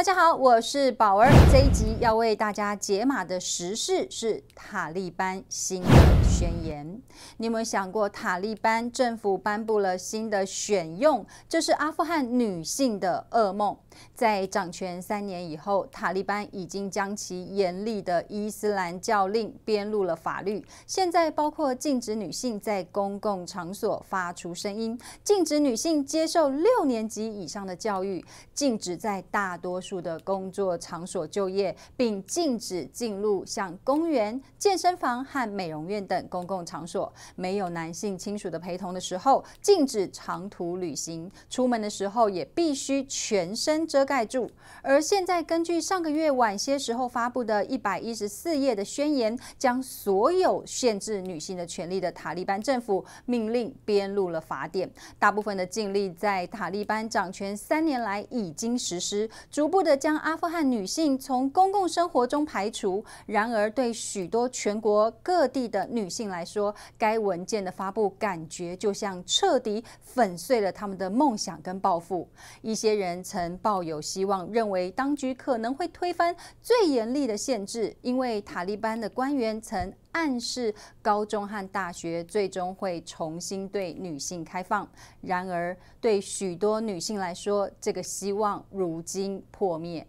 大家好，我是宝儿。这一集要为大家解码的时事是塔利班新的宣言。你有没有想过，塔利班政府颁布了新的选用，这是阿富汗女性的噩梦。在掌权三年以后，塔利班已经将其严厉的伊斯兰教令编入了法律。现在包括禁止女性在公共场所发出声音，禁止女性接受六年级以上的教育，禁止在大多数的工作场所就业，并禁止进入像公园、健身房和美容院等公共场所。没有男性亲属的陪同的时候，禁止长途旅行。出门的时候也必须全身。遮盖住。而现在，根据上个月晚些时候发布的一百一十四页的宣言，将所有限制女性的权利的塔利班政府命令编入了法典。大部分的禁令在塔利班掌权三年来已经实施，逐步的将阿富汗女性从公共生活中排除。然而，对许多全国各地的女性来说，该文件的发布感觉就像彻底粉碎了他们的梦想跟抱负。一些人曾抱。有希望认为当局可能会推翻最严厉的限制，因为塔利班的官员曾暗示高中和大学最终会重新对女性开放。然而，对许多女性来说，这个希望如今破灭。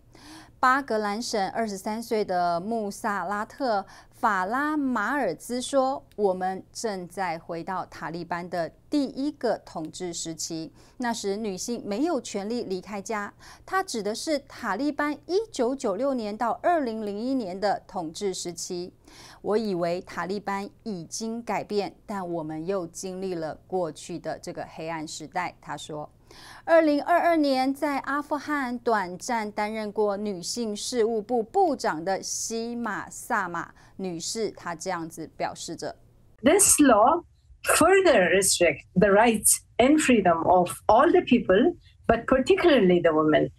巴格兰省二十三岁的穆萨拉特。法拉马尔兹说：“我们正在回到塔利班的第一个统治时期，那时女性没有权利离开家。他指的是塔利班一九九六年到二零零一年的统治时期。我以为塔利班已经改变，但我们又经历了过去的这个黑暗时代。”他说。二零二二年，在阿富汗短暂担任过女性事务部部长的西马萨马女士，她这样子表示着：“This law further restricts the rights and freedom of all the people, but particularly the women.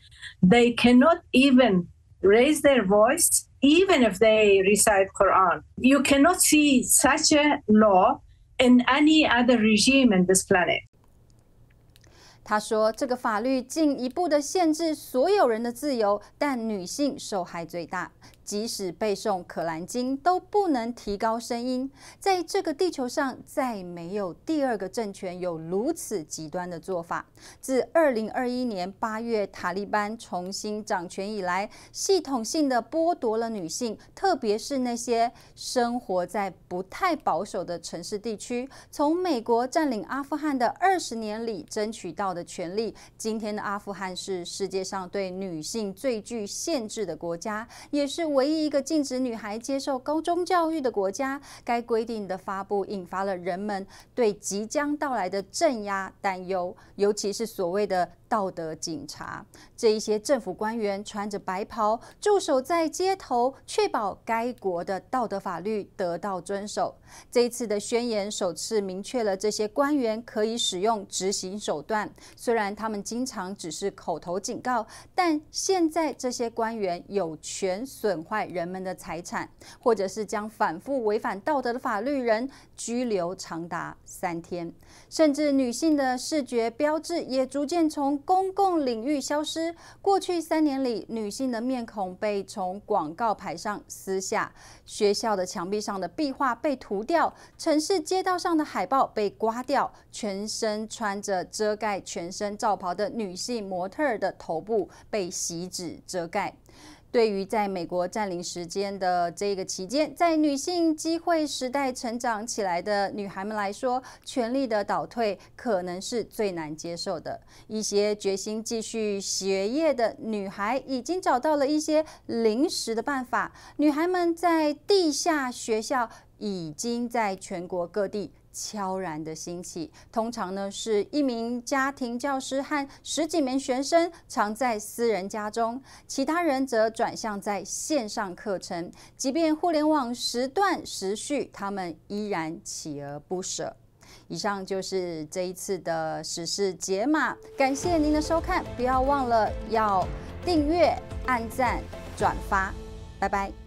They cannot even raise their voice, even if they recite Quran. You cannot see such a law in any other regime in this planet.” 他说：“这个法律进一步的限制所有人的自由，但女性受害最大。”即使背诵《可兰经》都不能提高声音。在这个地球上，再没有第二个政权有如此极端的做法。自二零二一年八月塔利班重新掌权以来，系统性的剥夺了女性，特别是那些生活在不太保守的城市地区，从美国占领阿富汗的二十年里争取到的权利。今天的阿富汗是世界上对女性最具限制的国家，也是。唯一一个禁止女孩接受高中教育的国家，该规定的发布引发了人们对即将到来的镇压担忧，尤其是所谓的。道德警察，这一些政府官员穿着白袍驻守在街头，确保该国的道德法律得到遵守。这一次的宣言首次明确了这些官员可以使用执行手段，虽然他们经常只是口头警告，但现在这些官员有权损坏人们的财产，或者是将反复违反道德的法律人拘留长达三天，甚至女性的视觉标志也逐渐从。公共领域消失。过去三年里，女性的面孔被从广告牌上撕下，学校的墙壁上的壁画被涂掉，城市街道上的海报被刮掉，全身穿着遮盖全身罩袍的女性模特的头部被锡纸遮盖。对于在美国占领时间的这个期间，在女性机会时代成长起来的女孩们来说，权力的倒退可能是最难接受的。一些决心继续学业的女孩已经找到了一些临时的办法。女孩们在地下学校已经在全国各地。悄然的兴起，通常呢是一名家庭教师和十几名学生藏在私人家中，其他人则转向在线上课程。即便互联网时断时续，他们依然锲而不舍。以上就是这一次的时事解码，感谢您的收看，不要忘了要订阅、按赞、转发，拜拜。